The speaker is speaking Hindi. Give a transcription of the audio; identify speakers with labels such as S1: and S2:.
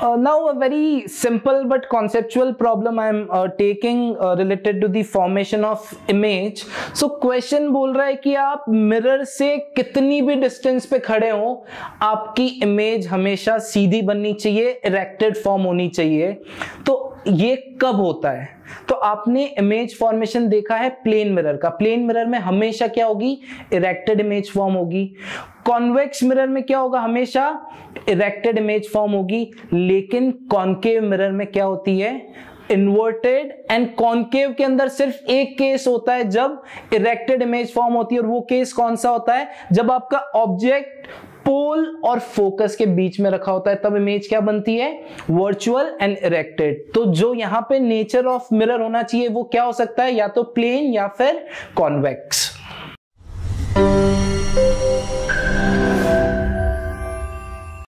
S1: now a very simple but conceptual problem I am uh, taking uh, related to the formation of image. So question बोल रहा है कि आप मिरर से कितनी भी डिस्टेंस पे खड़े हो आपकी इमेज हमेशा सीधी बननी चाहिए इरेक्टेड फॉर्म होनी चाहिए तो ये कब होता है तो आपने इमेज फॉर्मेशन देखा है प्लेन मिरर का। प्लेन मिरर में हमेशा क्या होगी? इरेक्टेड इमेज फॉर्म होगी। कॉन्वेक्स मिरर में क्या होगा? हमेशा इरेक्टेड इमेज फॉर्म होगी। लेकिन कॉन्केव मिरर में क्या होती है? इन्वर्टेड एंड कॉन्केव के अंदर सिर्फ़ एक केस होता है जब इरेक्टेड इमेज फॉर्म होती है और वो केस कौन सा होता है? जब आपका ऑब्जेक्ट पोल और फोकस के बीच में रखा होता है, तब इमेज क्या बनती है? वर्चुअल एंड इरेक्टेड तो जो यहाँ पे नेचर ऑफ़ मिरर होना चाहिए, वो क्या हो सकता है? या तो प्लेन या फिर कॉन्वेक्स